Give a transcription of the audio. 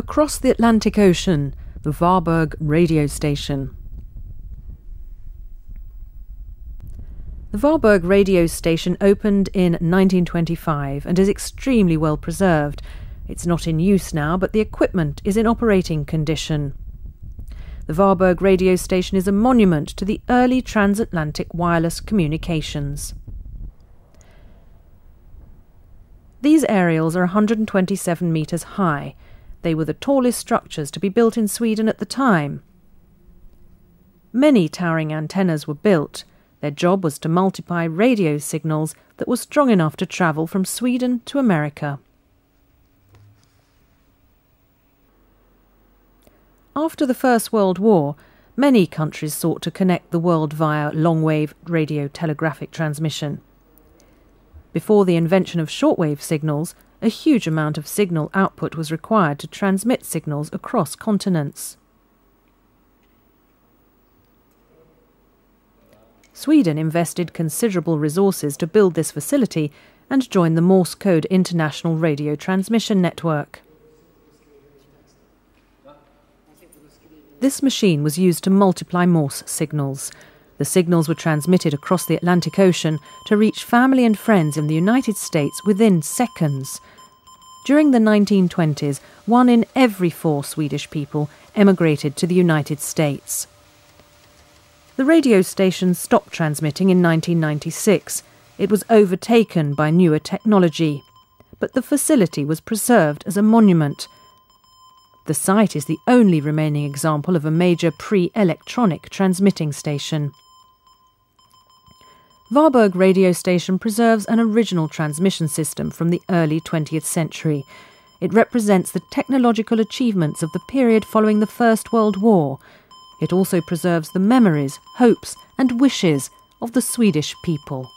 Across the Atlantic Ocean, the Varberg radio station. The Varberg radio station opened in 1925 and is extremely well preserved. It's not in use now, but the equipment is in operating condition. The Varberg radio station is a monument to the early transatlantic wireless communications. These aerials are 127 metres high. They were the tallest structures to be built in Sweden at the time. Many towering antennas were built. Their job was to multiply radio signals that were strong enough to travel from Sweden to America. After the First World War, many countries sought to connect the world via long-wave radio telegraphic transmission. Before the invention of shortwave signals, a huge amount of signal output was required to transmit signals across continents. Sweden invested considerable resources to build this facility and join the Morse code International Radio Transmission Network. This machine was used to multiply Morse signals. The signals were transmitted across the Atlantic Ocean to reach family and friends in the United States within seconds. During the 1920s, one in every four Swedish people emigrated to the United States. The radio station stopped transmitting in 1996. It was overtaken by newer technology, but the facility was preserved as a monument. The site is the only remaining example of a major pre electronic transmitting station. Varberg radio station preserves an original transmission system from the early 20th century. It represents the technological achievements of the period following the First World War. It also preserves the memories, hopes, and wishes of the Swedish people.